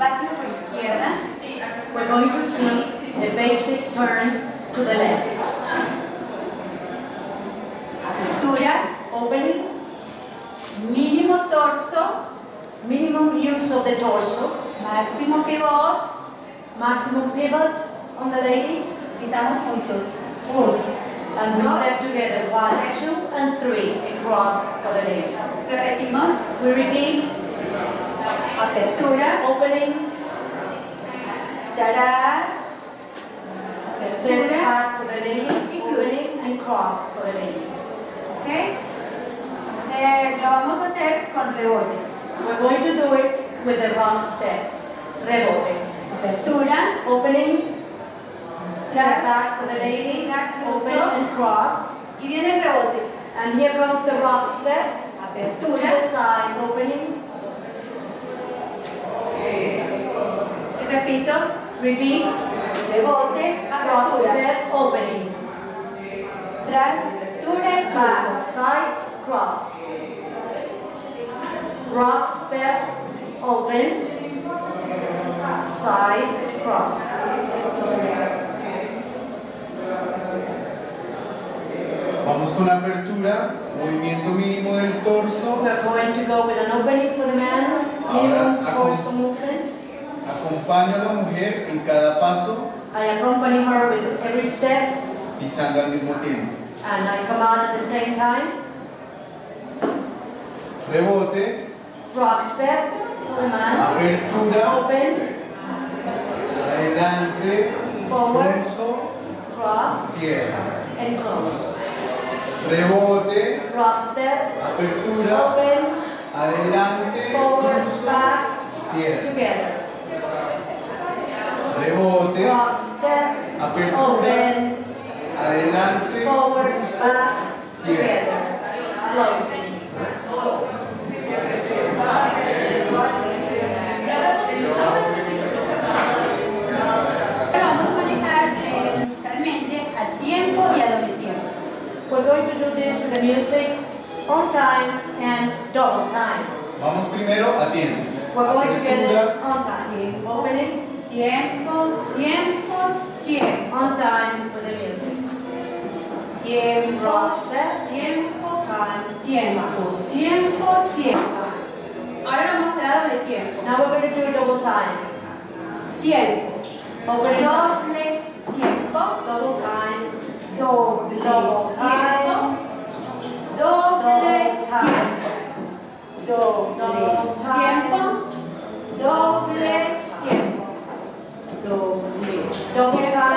básico por izquierda. We're going to see the basic turn to the left. Apertura. Opening. Mínimo torso. Minimum use of the torso. Máximo pivot. Maximum pivot on the lady. Pisamos juntos. Uno. And we step together. One, two, and three. Across for the lady. Repetimos. We repeat apertura, opening, step apertura, back for the lady, opening, and cross for the lady. ¿ok? Eh, lo vamos a hacer con rebote. We're going to do it with the rock step. Rebote. Apertura, Opening, step back for the lady, la open and cross. y viene el rebote. And here comes the rock step, to Apertura, the side, opening, repito, repeat, rebote, cross apertura, step, opening, y back, side, cross. Rock step, open, side, cross. Vamos con apertura, movimiento mínimo del torso, We're going to go with an opening for the man, minimum torso movement. Acompaño a la mujer en cada paso, I accompany her with every step, pisando al mismo tiempo. and I come out at the same time. Rebote, Rock step. For the man, apertura, open, adelante, forward, pulso, cross, cierra. and close. Rebote, Rock step, apertura, open, adelante, forward, pulso, back, cierra. together. Rebote, Rock step, apertura, open, adelante, forward, back, cierra. together. Close. Ahora vamos a manejar eh, musicalmente al tiempo y a doble tiempo. We're going to do this with the music on time and double time. Vamos primero a tiempo. We're going together Apertura, on time. Opening, Tiempo, tiempo, tiempo. on time with the music. Tiempo, step, tiempo, time. tiempo, tiempo, tiempo. Ahora lo vamos a hacer doble tiempo. Now we're going to do double time. Tiempo, doble tiempo, double time, doble double 中间